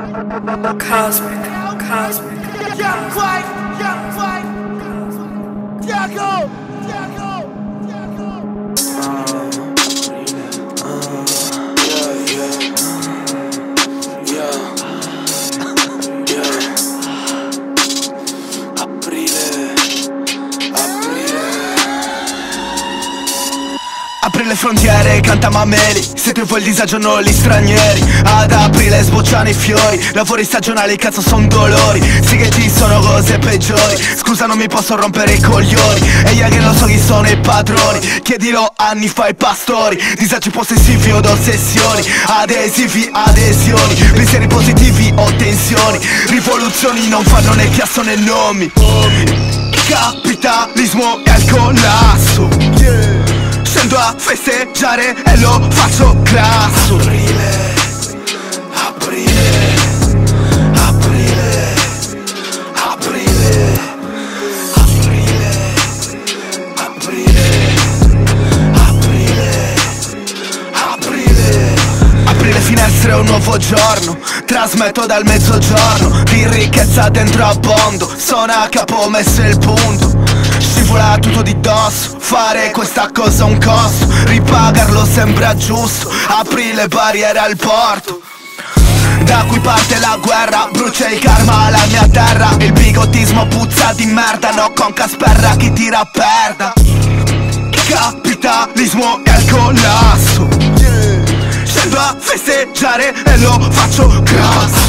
Cosmic, cosmic. Young Christ, young Christ. Jacko! Apri le frontiere, canta mameli. Siete voi il disagio, non gli stranieri. Ad aprile sbocciano i fiori. Lavori stagionali, cazzo son dolori. Sì che ci sono cose peggiori. Scusa non mi posso rompere i coglioni. E io che non so chi sono i padroni. Chiedilo anni fa ai pastori. Disagi possessivi o ossessioni. Adesivi, adesioni. Pensieri positivi o tensioni. Rivoluzioni non fanno né chiasso né nomi festeggiare e lo faccio grasso Aprile, aprile, aprile, aprile, aprile, aprile, aprile, aprile Aprile finestre è un nuovo giorno Trasmetto dal mezzogiorno Di ricchezza dentro abbondo Sono a capo messo il punto Scivola tutto di dosso Fare questa cosa ha un costo Ripagarlo sembra giusto. Apri le barriere al porto. Da cui parte la guerra. Brucia il karma alla mia terra. Il bigottismo puzza di merda. No con Casperra chi tira perda. Capitalismo e al collasso. Scendo a festeggiare e lo faccio grasso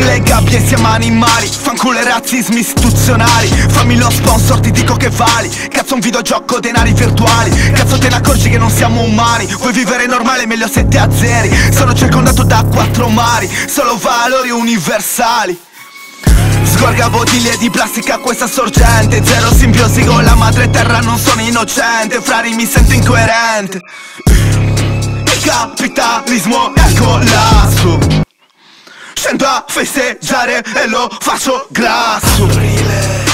Aprile gabbie siamo animali. Fanculo e razzismi istituzionali. Fammi lo sponsor ti dico che vali. Cazzo un videogioco denari virtuali. Cazzo te ne accorgi che non siamo umani. Vuoi vivere normale meglio 7 a zeri Sono circondato da quattro mari Solo valori universali. Scorga bottiglie di plastica a questa sorgente. Zero simbiosi con la madre terra non sono innocente. Frari mi sento incoerente. Il capitalismo è al collasso Scendo a festeggiare e lo faccio grasso Aprile